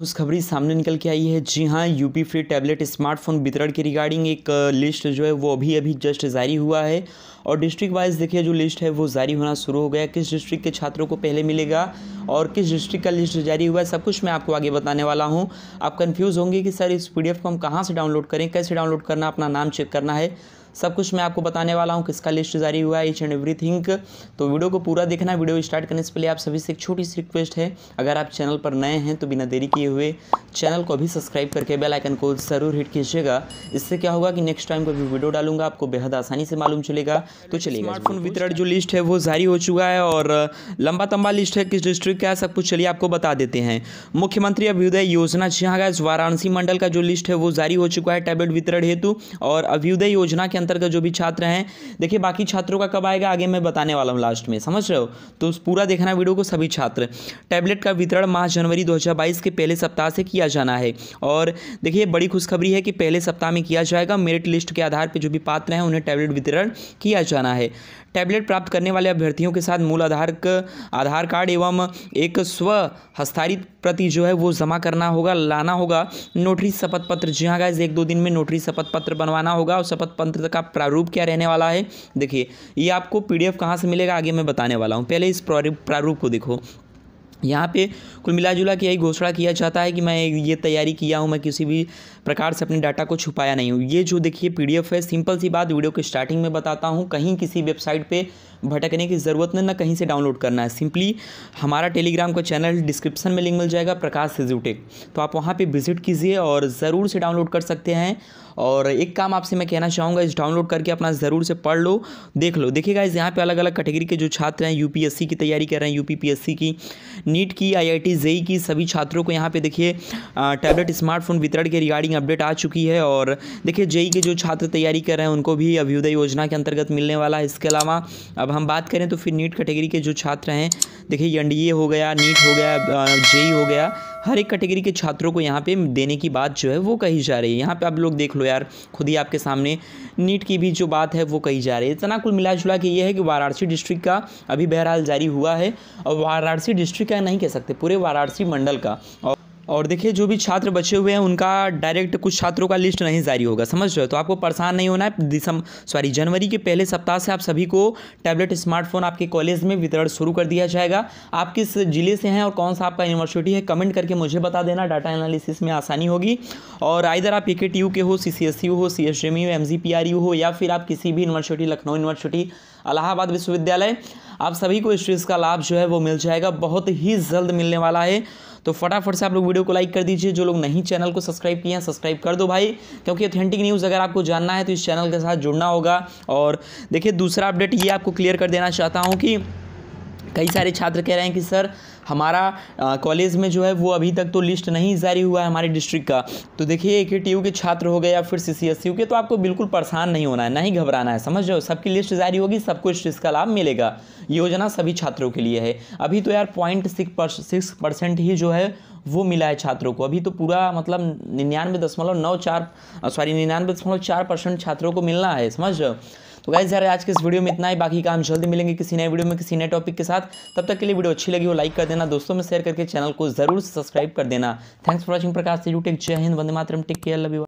खुशखबरी सामने निकल के आई है। जी हाँ यूपी फ्री टैबलेट स्मार्टफ़ोन वितरण के रिगार्डिंग एक लिस्ट जो है वो अभी अभी जस्ट जारी हुआ है। और डिस्ट्रिक्ट वाइज देखिए, जो लिस्ट है वो जारी होना शुरू हो गया किस डिस्ट्रिक्ट के छात्रों को पहले मिलेगा और किस डिस्ट्रिक्ट का लिस्ट जारी हुआ है, सब कुछ मैं आपको आगे बताने वाला हूँ। आप कन्फ्यूज़ होंगे कि, सर, इस पीडीएफ को हम कहाँ से डाउनलोड करें? कैसे डाउनलोड करना? अपना नाम चेक करना है। सब कुछ मैं आपको बताने वाला हूँ किसका लिस्ट जारी हुआ है ईच एंड एवरीथिंग तो वीडियो को पूरा देखना वीडियो स्टार्ट करने से पहले आप सभी से एक छोटी सी रिक्वेस्ट है। अगर आप चैनल पर नए हैं तो बिना देरी किए हुए चैनल को भी सब्सक्राइब करके बेल आइकन को ज़रूर हिट कीजिएगा। इससे क्या होगा कि नेक्स्ट टाइम कभी वीडियो डालूँगा आपको बेहद आसानी से मालूम चलेगा। तो चलिए स्मार्टफ़ोन वितरण जो लिस्ट है वो जारी हो चुका है और लंबा तंबा लिस्ट है किस डिस्ट्रिक्ट का है सब कुछ चलिए आपको बता देते हैं। मुख्यमंत्री अभ्युदय योजना जहाँ गए वाराणसी मंडल का जो लिस्ट है वो जारी हो चुका है टैबलेट वितरण हेतु। और अभ्युदय योजना के अंतर्गत जो भी छात्र हैं, देखिए बाकी छात्रों का कब आएगा, आगे मैं बताने वाला हूँ लास्ट में, समझ रहे हो? तो पूरा देखना वीडियो को सभी छात्र। टैबलेट का वितरण माह जनवरी 2022 के पहले सप्ताह से किया जाना है। और देखिए, बड़ी खुशखबरी है कि पहले सप्ताह में किया जाएगा। मेरिट लिस्ट के आधार पर जो भी पात्र हैं, उन्हें टैबलेट वितरण किया जाना है। टैबलेट प्राप्त करने वाले अभ्यर्थियों के साथ मूल आधार आधार कार्ड एवं एक स्व हस्तारित प्रति जो है वो जमा करना होगा, लाना होगा। नोटरी शपथ पत्र, जी हाँ गाइज़ एक दो दिन में नोटरी शपथ पत्र बनवाना होगा और शपथ पत्र का प्रारूप क्या रहने वाला है? देखिए, ये आपको पीडीएफ कहाँ से मिलेगा? आगे मैं बताने वाला हूँ। पहले इस प्रारूप को देखो। यहाँ पे कुल मिला जुला के यही घोषणा किया जाता है कि मैं ये तैयारी किया हूँ, मैं किसी भी प्रकार से अपने डाटा को छुपाया नहीं हूँ। ये जो देखिए पीडीएफ है, सिंपल सी बात, वीडियो के स्टार्टिंग में बताता हूँ। कहीं किसी वेबसाइट पे भटकने की ज़रूरत नहीं, ना कहीं से डाउनलोड करना है। सिंपली हमारा टेलीग्राम का चैनल डिस्क्रिप्शन में लिंक मिल जाएगा, प्रकाश सिजूटेक तो आप वहाँ पर विज़िट कीजिए और ज़रूर से डाउनलोड कर सकते हैं। और एक काम आपसे मैं कहना चाहूँगा, इस डाउनलोड करके अपना ज़रूर से पढ़ लो, देख लो। देखिएगा इस यहाँ पे अलग अलग कैटेगरी के जो छात्र हैं यूपीएससी की तैयारी कर रहे हैं यूपीपीएससी की नीट की आईआईटी जेई की, सभी छात्रों को यहाँ पे देखिए टैबलेट स्मार्टफ़ोन वितरण के रिगार्डिंग अपडेट आ चुकी है और देखिए जेई के जो छात्र तैयारी कर रहे हैं, उनको भी अभ्युदय योजना के अंतर्गत मिलने वाला है। इसके अलावा अब हम बात करें तो फिर नीट कैटेगरी के जो छात्र हैं, देखिए एनडीए हो गया नीट हो गया जेई हो गया हर एक कैटेगरी के छात्रों को यहाँ पे देने की बात जो है वो कही जा रही है। यहाँ पे आप लोग देख लो यार, खुद ही आपके सामने नीट की भी जो बात है वो कही जा रही है। इतना कुल मिला जुला के ये है कि वाराणसी डिस्ट्रिक्ट का अभी बहरहाल जारी हुआ है और वाराणसी डिस्ट्रिक्ट का नहीं कह सकते, पूरे वाराणसी मंडल का। और और देखिए, जो भी छात्र बचे हुए हैं, उनका डायरेक्ट कुछ छात्रों का लिस्ट नहीं जारी होगा, समझ रहे हो? तो आपको परेशान नहीं होना है। दिसंबर सॉरी जनवरी के पहले सप्ताह से आप सभी को टैबलेट स्मार्टफ़ोन आपके कॉलेज में वितरण शुरू कर दिया जाएगा। आप किस ज़िले से हैं और कौन सा आपका यूनिवर्सिटी है कमेंट करके मुझे बता देना। डाटा एनालिसिस में आसानी होगी। और इधर आप ए के हो सी हो सी एस हो एम हो, या फिर आप किसी भी यूनिवर्सिटी लखनऊ यूनिवर्सिटी अलाहाबाद विश्वविद्यालय, आप सभी को इस चीज़ का लाभ जो है वो मिल जाएगा। बहुत ही जल्द मिलने वाला है। तो फटाफट से आप लोग वीडियो को लाइक कर दीजिए। जो लोग नहीं चैनल को सब्सक्राइब किए हैं, सब्सक्राइब कर दो भाई, क्योंकि ऑथेंटिक न्यूज़ अगर आपको जानना है तो इस चैनल के साथ जुड़ना होगा। और देखिए, दूसरा अपडेट ये आपको क्लियर कर देना चाहता हूँ कि कई सारे छात्र कह रहे हैं कि, सर हमारा कॉलेज में जो है वो अभी तक तो लिस्ट नहीं जारी हुआ है हमारे डिस्ट्रिक्ट का। तो देखिए ए के छात्र हो गए या फिर सी सी के तो आपको बिल्कुल परेशान नहीं होना है नहीं घबराना है। समझ जाओ सबकी लिस्ट जारी होगी सबको इस चीज़ लाभ मिलेगा। योजना सभी छात्रों के लिए है। अभी तो यार पॉइंट सिक्स परसेंट ही जो है वो मिला है छात्रों को। अभी तो पूरा मतलब निन्यानवे दशमलव नौ चार सॉरी निन्यानवे दशमलव चार परसेंट छात्रों को मिलना है, समझ तो गाइज़ यार, आज के इस वीडियो में इतना ही। बाकी काम जल्दी मिलेंगे किसी नए वीडियो में, किसी नए टॉपिक के साथ। तब तक के लिए वीडियो अच्छी लगी हो लाइक कर देना। दोस्तों में शेयर करके चैनल को ज़रूर सब्सक्राइब कर देना। थैंक्स फॉर वॉचिंग प्रकाश से यूटेक जय हिंद, वंदे मातरम। Take care love you